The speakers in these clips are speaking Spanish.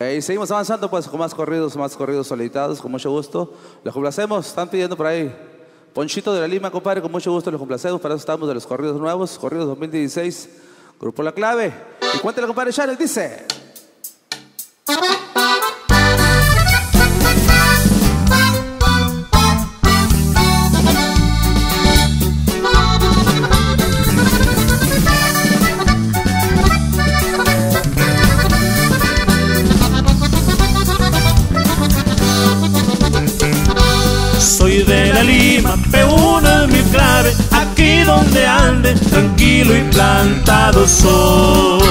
Y seguimos avanzando pues con más corridos, más corridos solicitados, con mucho gusto. Los complacemos, están pidiendo por ahí. Ponchito de la Lima, compadre, con mucho gusto los complacemos. Para eso estamos de los corridos nuevos, corridos 2016, Grupo La Clave. Y cuéntale, compadre Charles, dice. P1 es mi clave, aquí donde ande, tranquilo y plantado soy.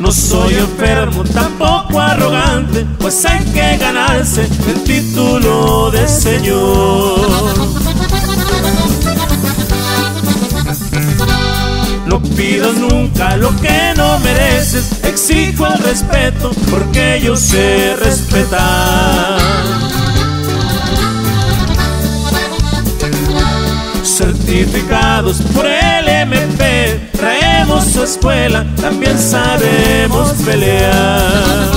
No soy enfermo, tampoco arrogante, pues hay que ganarse el título de señor. Pidas nunca lo que no mereces, exijo el respeto porque yo sé respetar. Certificados por el MP, traemos su escuela, también sabemos pelear.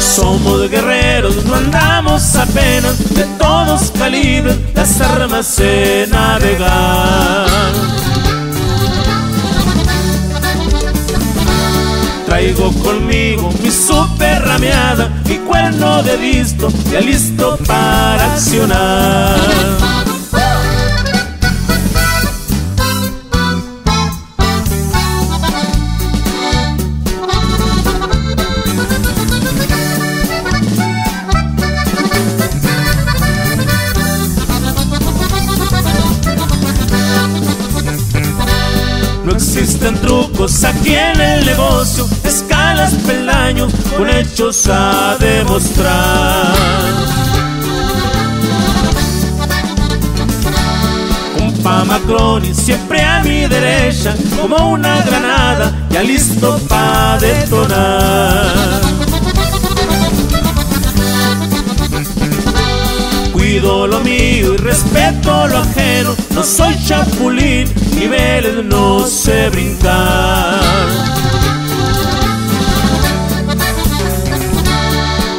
Somos guerreros, no andamos apenas de todos calibres, las armas se navegar. Traigo conmigo mi super rameada, mi cuerno de visto, ya listo para accionar. Existen trucos aquí en el negocio, escalas peldaño, con hechos a demostrar. Compa Macroni siempre a mi derecha, como una granada, ya listo para detonar. Cuido lo mío y respeto lo ajeno. No soy chapulín, niveles no sé brincar.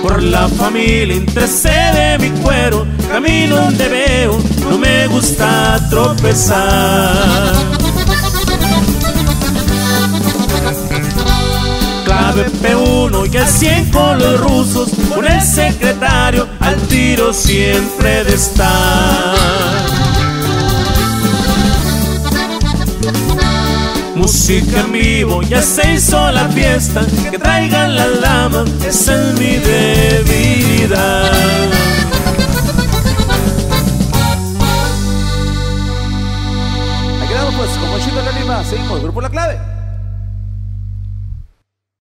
Por la familia intercede mi cuero, camino donde veo, no me gusta tropezar. Clave P1 y al 100 con los rusos, con el secretario al tiro siempre de estar. Música en vivo, ya se hizo la fiesta, que traigan las damas, esa es mi debilidad. Ahí quedamos pues, con la Lima, seguimos, Grupo La Clave.